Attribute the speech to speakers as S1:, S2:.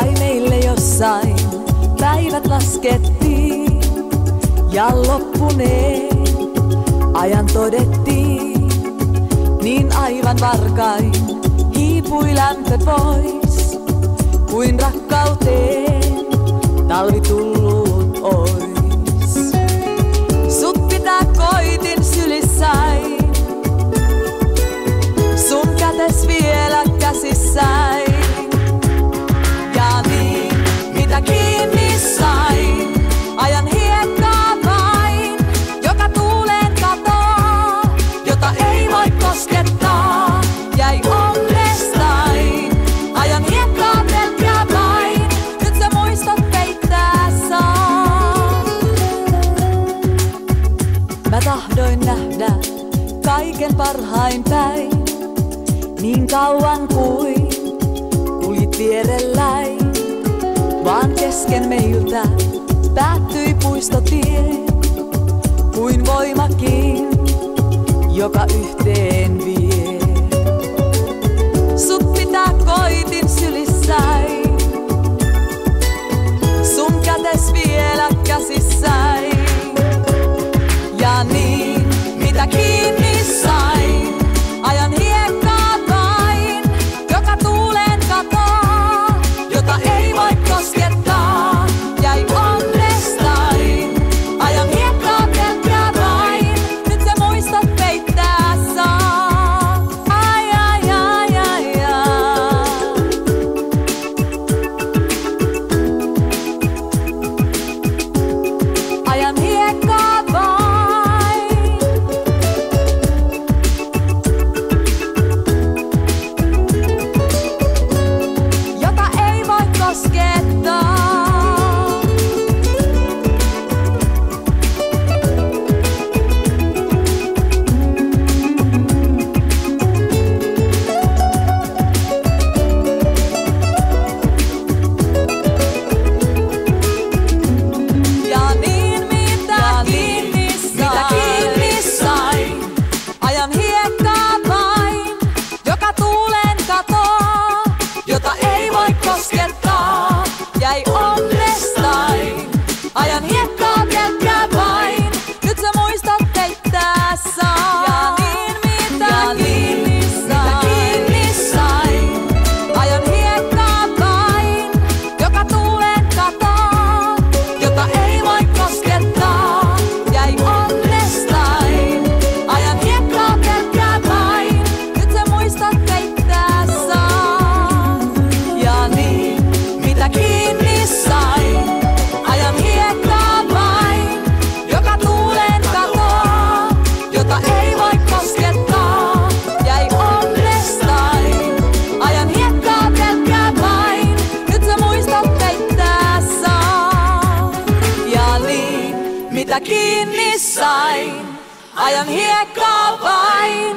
S1: kai meille jossain päivät laskettiin ja loppuneen ajan todettiin. Niin aivan varkain hiipui lämpö pois, kuin rakkauteen talvi tullut ois. Tahdoin nähdä kaiken parhain päin, niin kauan kuin kulit vierelläin. Vaan kesken meiltä päättyi puistotie, kuin voimakin, joka yhteen. mitä kiinni sain. Ajan hiekkaa vain.